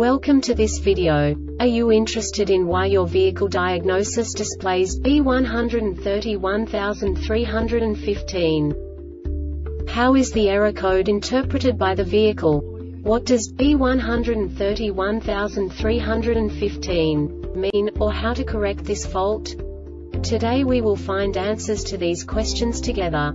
Welcome to this video. Are you interested in why your vehicle diagnosis displays B131315? How is the error code interpreted by the vehicle? What does B131315 mean, or how to correct this fault? Today we will find answers to these questions together.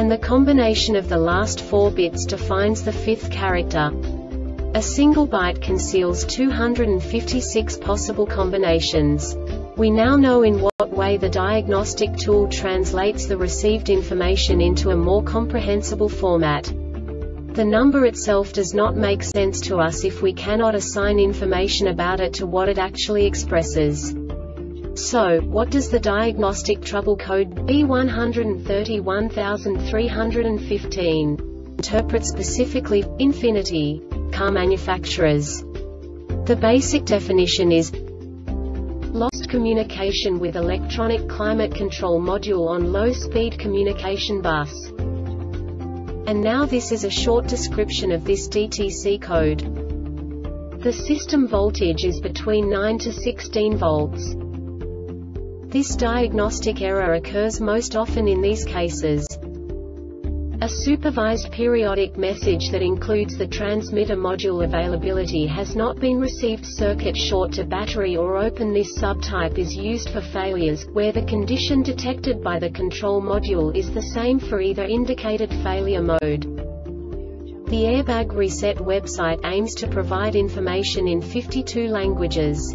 And the combination of the last 4 bits defines the fifth character. A single byte conceals 256 possible combinations. We now know in what way the diagnostic tool translates the received information into a more comprehensible format. The number itself does not make sense to us if we cannot assign information about it to what it actually expresses. So, what does the diagnostic trouble code B131315 interpret specifically, infinity, car manufacturers? The basic definition is lost communication with electronic climate control module on low-speed communication bus. And now this is a short description of this DTC code. The system voltage is between 9 to 16 volts. This diagnostic error occurs most often in these cases. A supervised periodic message that includes the transmitter module availability has not been received circuit short to battery or open This subtype is used for failures, where the condition detected by the control module is the same for either indicated failure mode. The Airbag Reset website aims to provide information in 52 languages.